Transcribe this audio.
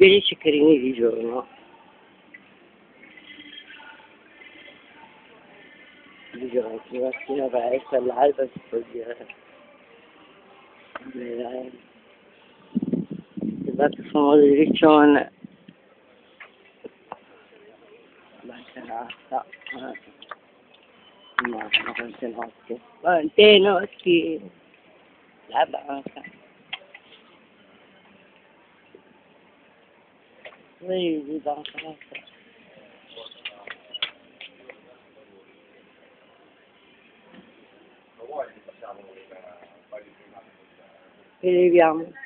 vedi i ciccherini di giorno. Di giorno, la mattina presto, all'alba si può dire. È dato famoso di riccione. Bancanata. Ma no, quante notti. Quante notti. La banca. Vedi, bancanata. Che leviamo?